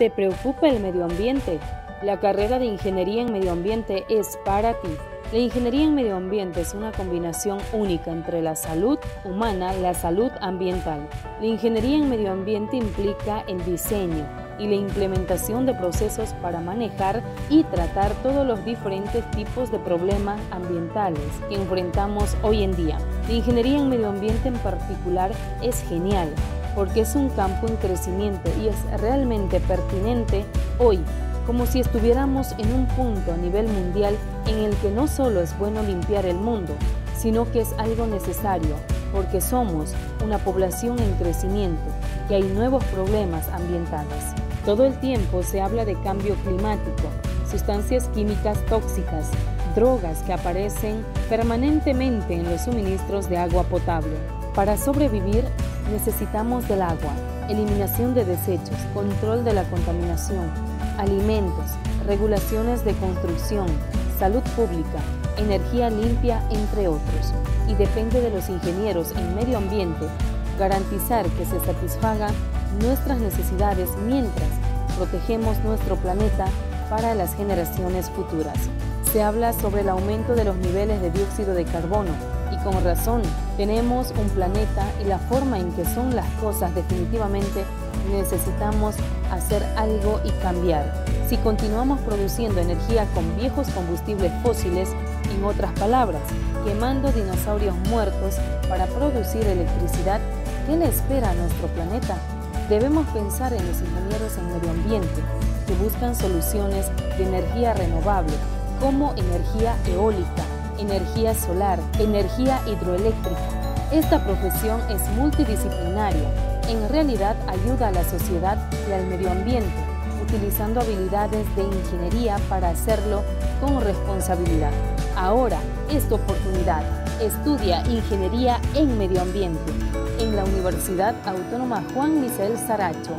¿Te preocupa el medio ambiente? La carrera de Ingeniería en Medio Ambiente es para ti. La ingeniería en medio ambiente es una combinación única entre la salud humana y la salud ambiental. La ingeniería en medio ambiente implica el diseño y la implementación de procesos para manejar y tratar todos los diferentes tipos de problemas ambientales que enfrentamos hoy en día. La ingeniería en medio ambiente en particular es genial porque es un campo en crecimiento y es realmente pertinente hoy como si estuviéramos en un punto a nivel mundial en el que no solo es bueno limpiar el mundo, sino que es algo necesario, porque somos una población en crecimiento, que hay nuevos problemas ambientales. Todo el tiempo se habla de cambio climático, sustancias químicas tóxicas, drogas que aparecen permanentemente en los suministros de agua potable. Para sobrevivir necesitamos del agua, eliminación de desechos, control de la contaminación, alimentos, regulaciones de construcción, salud pública, energía limpia, entre otros. Y depende de los ingenieros en medio ambiente garantizar que se satisfagan nuestras necesidades mientras protegemos nuestro planeta para las generaciones futuras. Se habla sobre el aumento de los niveles de dióxido de carbono con razón tenemos un planeta y la forma en que son las cosas definitivamente necesitamos hacer algo y cambiar. Si continuamos produciendo energía con viejos combustibles fósiles, en otras palabras, quemando dinosaurios muertos para producir electricidad, ¿qué le espera a nuestro planeta? Debemos pensar en los ingenieros en medio ambiente que buscan soluciones de energía renovable como energía eólica, energía solar, energía hidroeléctrica. Esta profesión es multidisciplinaria en realidad ayuda a la sociedad y al medio ambiente, utilizando habilidades de ingeniería para hacerlo con responsabilidad. Ahora es tu oportunidad. Estudia Ingeniería en Medio Ambiente en la Universidad Autónoma Juan Michel Saracho